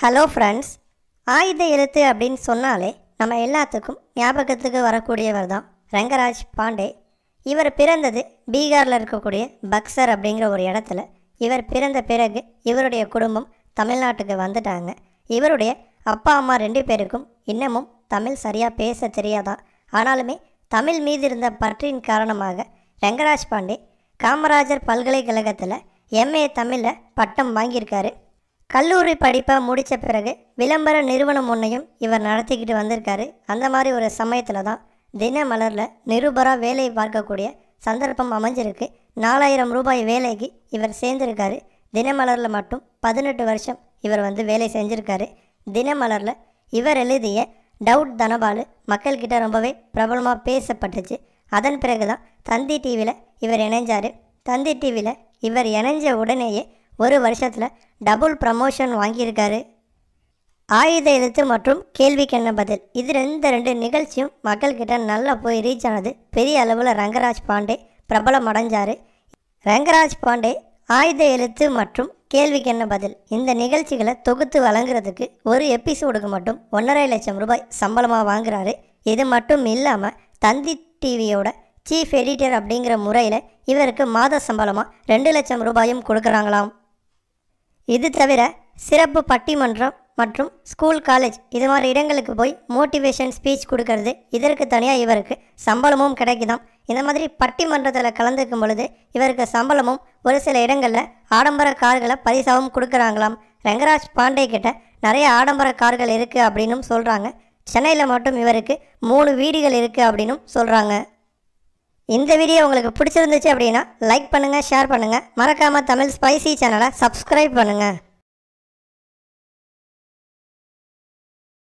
Hello friends ஆயுத எழுத்து அப்படின்னு சொன்னாலே நம்ம எல்லாத்துக்கும் ஞாபகத்துக்கு வரக்கூடியவர் தான் ரங்கராஜ் பாண்டே. இவர் பிறந்தது பீகாரில் இருக்கக்கூடிய பக்சர் அப்படிங்கிற ஒரு இடத்துல. இவர் பிறந்த பிறகு இவருடைய குடும்பம் தமிழ்நாட்டுக்கு வந்துட்டாங்க. இவருடைய அப்பா அம்மா ரெண்டு பேருக்கும் இன்னமும் தமிழ் சரியாக பேச தெரியாதான் ஆனாலுமே தமிழ் மீது இருந்த பற்றின் காரணமாக ரங்கராஜ் பாண்டே காமராஜர் பல்கலைக்கழகத்தில் எம்ஏ தமிழில் பட்டம் வாங்கியிருக்காரு. கல்லூரி படிப்பை முடித்த பிறகு விளம்பர நிறுவனம் ஒன்றையும் இவர் நடத்திக்கிட்டு வந்திருக்காரு. அந்த மாதிரி ஒரு சமயத்தில் தான் தினமலரில் நிருபராக வேலை பார்க்கக்கூடிய சந்தர்ப்பம் அமைஞ்சிருக்கு. நாலாயிரம் ரூபாய் வேலைக்கு இவர் சேர்ந்திருக்காரு. தினமலரில் மட்டும் பதினெட்டு வருஷம் இவர் வந்து வேலை செஞ்சுருக்காரு. தினமலரில் இவர் எழுதிய டவுட் தனபாலு மக்கள்கிட்ட ரொம்பவே பிரபலமாக பேசப்பட்டுச்சு. அதன் பிறகு தான் தந்தி டிவியில் இவர் இணைஞ்சார். தந்தி டிவியில் இவர் இணைஞ்ச உடனேயே ஒரு வருஷத்தில் டபுள் ப்ரமோஷன் வாங்கியிருக்காரு. ஆயுத எழுத்து மற்றும் கேள்விக்கு என்ன பதில்? இது ரெண்டு ரெண்டு நிகழ்ச்சியும் மக்கள்கிட்ட நல்லா போய் ரீச் ஆனது பெரிய அளவில் ரங்கராஜ் பாண்டே பிரபலம் அடைஞ்சார் ரங்கராஜ் பாண்டே ஆயுத எழுத்து மற்றும் கேள்விக்கு என்ன பதில்? இந்த நிகழ்ச்சிகளை தொகுத்து வழங்குறதுக்கு ஒரு எபிசோடுக்கு மட்டும் ஒன்றரை லட்சம் ரூபாய் சம்பளமாக வாங்குறாரு. இது மட்டும் இல்லாமல் தந்தி டிவியோட சீஃப் எடிட்டர் அப்படிங்கிற முறையில் இவருக்கு மாத சம்பளமாக ரெண்டு லட்சம் ரூபாயும் கொடுக்குறாங்களாம். இது தவிர சிறப்பு பட்டிமன்றம் மற்றும் ஸ்கூல் காலேஜ் இது மாதிரி இடங்களுக்கு போய் மோட்டிவேஷன் ஸ்பீச் கொடுக்கறது இதற்கு தனியாக இவருக்கு சம்பளமும் கிடைக்குதாம். இந்த மாதிரி பட்டிமன்றத்தில் கலந்துக்கும் பொழுது இவருக்கு சம்பளமும் ஒரு சில இடங்களில் ஆடம்பர கார்களை பரிசாகவும் கொடுக்குறாங்களாம். ரங்கராஜ் பாண்டே கிட்ட நிறைய ஆடம்பர கார்கள் இருக்குது அப்படின்னும் சொல்கிறாங்க சென்னையில் மட்டும் இவருக்கு மூணு வீடுகள் இருக்குது அப்படின்னும் சொல்கிறாங்க இந்த வீடியோ உங்களுக்கு பிடிச்சிருந்துச்சு அப்படின்னா லைக் பண்ணுங்கள் ஷேர் பண்ணுங்கள் மறக்காமல் தமிழ் ஸ்பைசி சேனலை சப்ஸ்கிரைப் பண்ணுங்கள்